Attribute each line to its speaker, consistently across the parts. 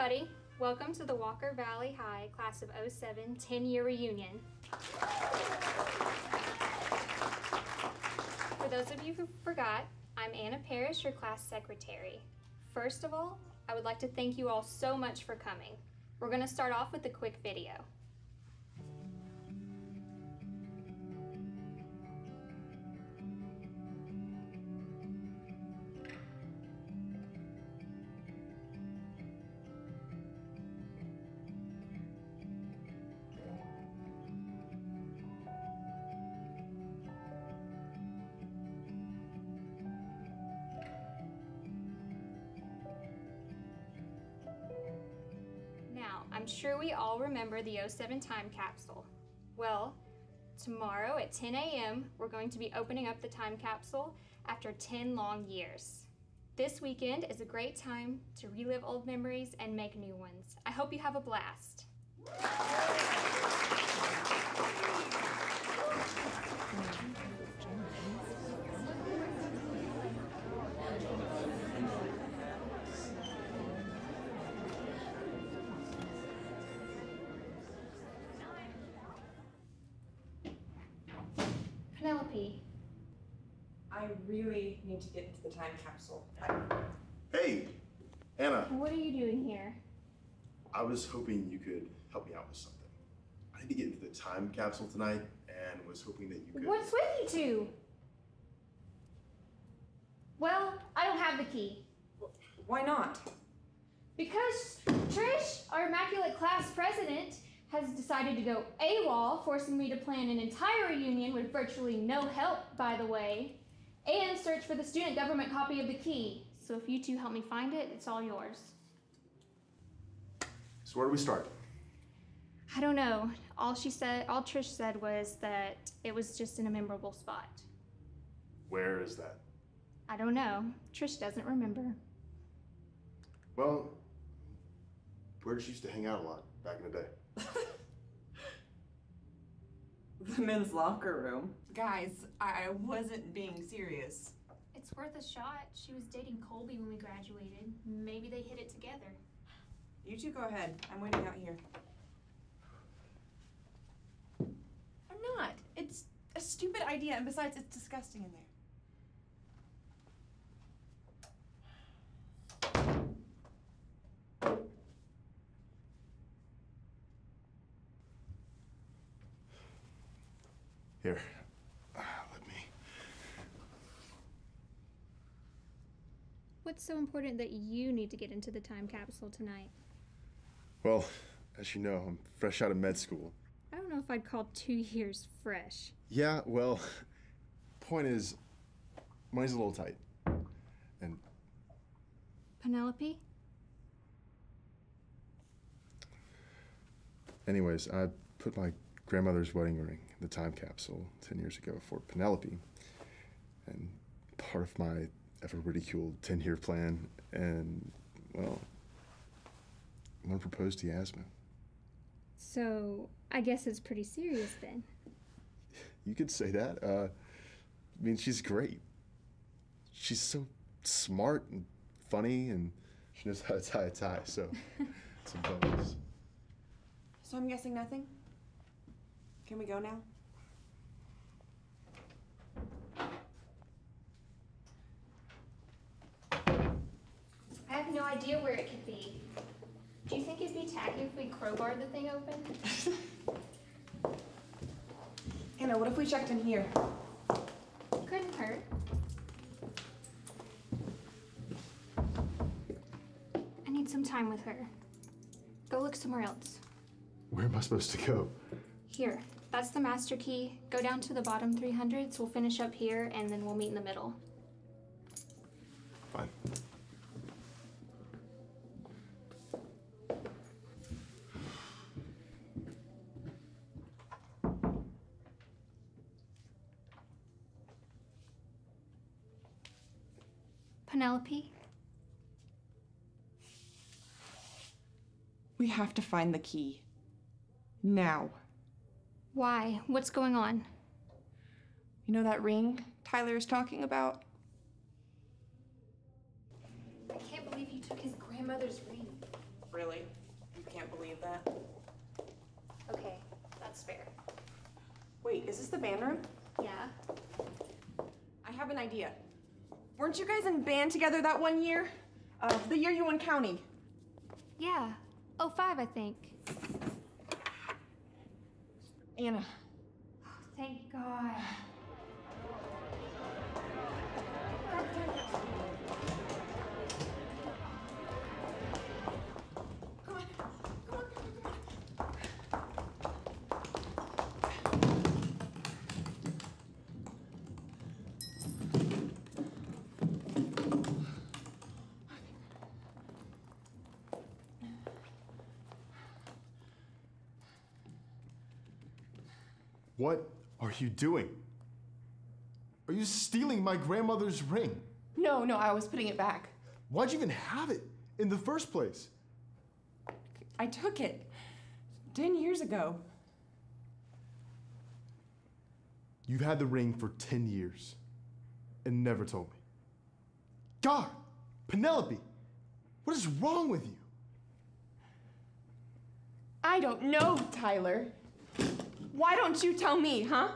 Speaker 1: everybody. Welcome to the Walker Valley High Class of 07 10 year reunion. For those of you who forgot, I'm Anna Parrish, your class secretary. First of all, I would like to thank you all so much for coming. We're going to start off with a quick video. Sure we all remember the 07 time capsule. Well, tomorrow at 10 a.m., we're going to be opening up the time capsule after 10 long years. This weekend is a great time to relive old memories and make new ones. I hope you have a blast.
Speaker 2: Really need to get into the time capsule.
Speaker 3: Hey, Anna,
Speaker 1: what are you doing here?
Speaker 3: I was hoping you could help me out with something. I need to get into the time capsule tonight and was hoping that you could.
Speaker 1: What's with you two? Well, I don't have the key.
Speaker 2: Why not?
Speaker 1: Because Trish, our Immaculate Class President, has decided to go AWOL, forcing me to plan an entire reunion with virtually no help, by the way, and search for the student government copy of the key. So if you two help me find it, it's all yours.
Speaker 3: So where do we start?
Speaker 1: I don't know. All she said, all Trish said was that it was just in a memorable spot.
Speaker 3: Where is that?
Speaker 1: I don't know. Trish doesn't remember.
Speaker 3: Well, where did she used to hang out a lot back in the day?
Speaker 2: The men's locker room.
Speaker 4: Guys, I wasn't being serious.
Speaker 1: It's worth a shot. She was dating Colby when we graduated. Maybe they hit it together.
Speaker 4: You two go ahead. I'm waiting out here. I'm not. It's a stupid idea, and besides, it's disgusting in there.
Speaker 3: Here, let me.
Speaker 1: What's so important that you need to get into the time capsule tonight?
Speaker 3: Well, as you know, I'm fresh out of med school.
Speaker 1: I don't know if I'd call two years fresh.
Speaker 3: Yeah, well, point is, money's a little tight. And
Speaker 1: Penelope?
Speaker 3: Anyways, I put my grandmother's wedding ring in the time capsule 10 years ago for Penelope. And part of my ever ridiculed 10 year plan. And, well, one proposed to Yasmin.
Speaker 1: So, I guess it's pretty serious then.
Speaker 3: You could say that. Uh, I mean, she's great. She's so smart and funny, and she knows how to tie a tie, so it's a bonus.
Speaker 4: So I'm guessing nothing? Can we go now?
Speaker 1: Have no idea where it could be. Do you think it'd be tacky if we crowbarred the thing open?
Speaker 4: Anna, what if we checked in here?
Speaker 1: Couldn't hurt. I need some time with her. Go look somewhere else.
Speaker 3: Where am I supposed to go?
Speaker 1: Here, that's the master key. Go down to the bottom 300s. We'll finish up here and then we'll meet in the middle.
Speaker 3: Fine.
Speaker 1: Penelope?
Speaker 4: We have to find the key. Now.
Speaker 1: Why? What's going on?
Speaker 4: You know that ring Tyler is talking about?
Speaker 1: I can't believe he took his grandmother's ring.
Speaker 2: Really? You can't believe that?
Speaker 1: Okay, that's fair.
Speaker 2: Wait, is this the band room?
Speaker 1: Yeah.
Speaker 2: I have an idea. Weren't you guys in band together that one year? Uh, the year you won county.
Speaker 1: Yeah. Oh, five, I think.
Speaker 2: Anna.
Speaker 1: Oh, Thank God.
Speaker 3: What are you doing? Are you stealing my grandmother's ring?
Speaker 4: No, no, I was putting it back.
Speaker 3: Why'd you even have it in the first place?
Speaker 4: I took it 10 years ago.
Speaker 3: You've had the ring for 10 years and never told me. God, Penelope, what is wrong with you?
Speaker 4: I don't know, Tyler. Why don't you tell me, huh?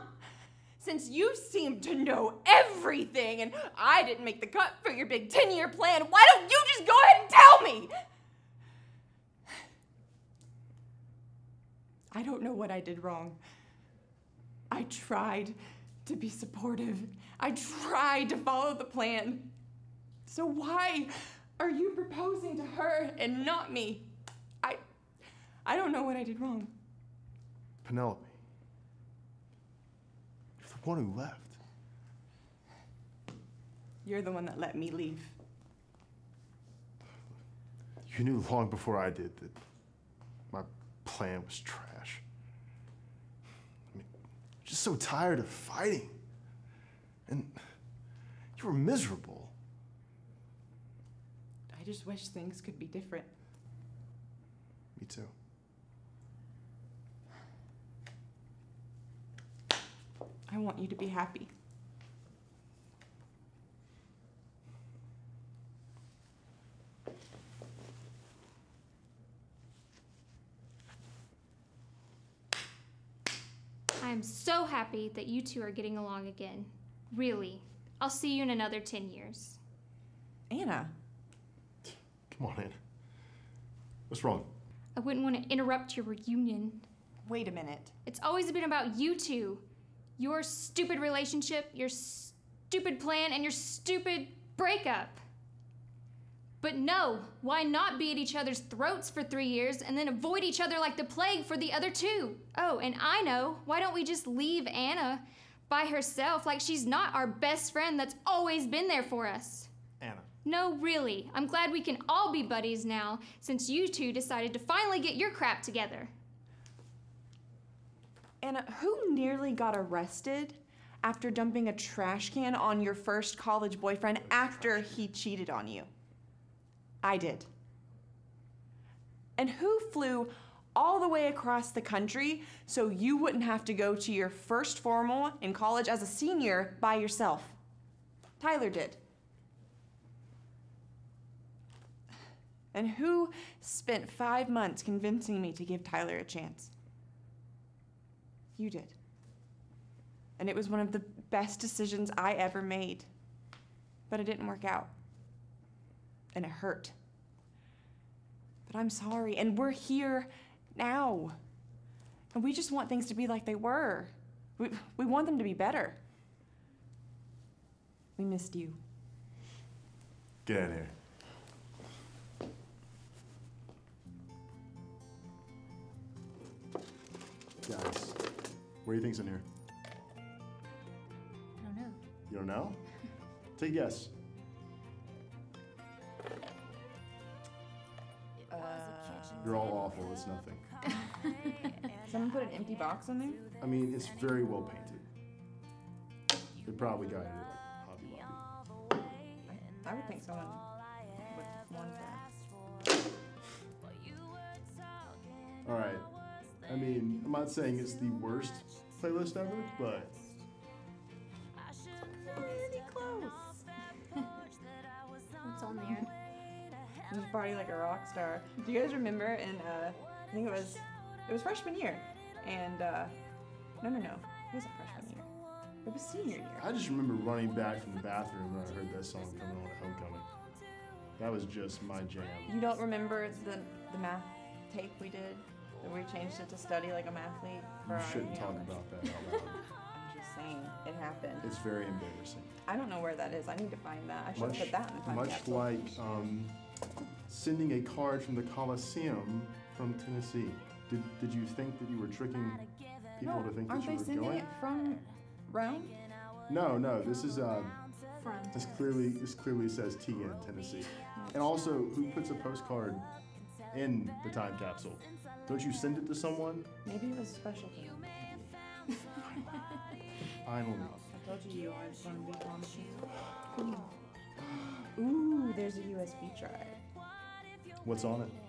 Speaker 4: Since you seem to know everything and I didn't make the cut for your big 10 year plan, why don't you just go ahead and tell me? I don't know what I did wrong. I tried to be supportive, I tried to follow the plan. So why are you proposing to her and not me? I I don't know what I did wrong.
Speaker 3: Penelope, one who left.
Speaker 4: You're the one that let me leave.
Speaker 3: You knew long before I did that my plan was trash. I mean, just so tired of fighting. And you were miserable.
Speaker 4: I just wish things could be different.
Speaker 3: Me too.
Speaker 4: I want you to be happy.
Speaker 1: I am so happy that you two are getting along again. Really. I'll see you in another 10 years.
Speaker 4: Anna,
Speaker 3: Come on, Anna. What's wrong?
Speaker 1: I wouldn't want to interrupt your reunion.
Speaker 4: wait a minute.
Speaker 1: It's always been about you two. Your stupid relationship, your stupid plan, and your stupid breakup. But no, why not be at each other's throats for three years and then avoid each other like the plague for the other two? Oh, and I know, why don't we just leave Anna by herself like she's not our best friend that's always been there for us?
Speaker 3: Anna.
Speaker 1: No, really. I'm glad we can all be buddies now since you two decided to finally get your crap together.
Speaker 4: Anna, who nearly got arrested after dumping a trash can on your first college boyfriend after he cheated on you? I did. And who flew all the way across the country so you wouldn't have to go to your first formal in college as a senior by yourself? Tyler did. And who spent five months convincing me to give Tyler a chance? You did. And it was one of the best decisions I ever made. But it didn't work out. And it hurt. But I'm sorry. And we're here now. And we just want things to be like they were. We, we want them to be better. We missed you.
Speaker 3: Get out of here. What do you think's in here?
Speaker 1: I don't know.
Speaker 3: You don't know? Take a guess. Uh, you're all awful. It's nothing.
Speaker 4: Someone put an empty box on there?
Speaker 3: I mean, it's very well painted. They probably got it at like Hobby Lobby.
Speaker 4: I would think someone would want that.
Speaker 3: All right. I mean, I'm not saying it's the worst playlist ever, but
Speaker 4: Really close.
Speaker 1: What's on there?
Speaker 4: There's a party like a rock star. Do you guys remember And uh, I think it was it was freshman year, and uh, no no no, it wasn't freshman year. It was senior year.
Speaker 3: I just remember running back from the bathroom when I heard that song coming on at homecoming. That was just my jam.
Speaker 4: You don't remember the the math tape we did? We changed it to study like a mathlete. for
Speaker 3: You
Speaker 4: our,
Speaker 3: shouldn't
Speaker 4: know,
Speaker 3: talk about that out loud.
Speaker 4: I'm just saying, it happened.
Speaker 3: It's very embarrassing.
Speaker 4: I don't know where that is. I need to find that. I should
Speaker 3: Much,
Speaker 4: put that in the time
Speaker 3: much
Speaker 4: capsule.
Speaker 3: like um, sending a card from the Coliseum from Tennessee. Did, did you think that you were tricking people
Speaker 4: no,
Speaker 3: to think that you were going?
Speaker 4: aren't they sending
Speaker 3: going?
Speaker 4: it from Rome?
Speaker 3: No, no. This is uh,
Speaker 1: From
Speaker 3: this clearly this clearly says TN Tennessee. And also, who puts a postcard in the time capsule? Don't you send it to someone?
Speaker 4: Maybe it was a special for them.
Speaker 3: Finally.
Speaker 4: I told you you always want to be promising. Ooh, there's a USB drive.
Speaker 3: What's on it?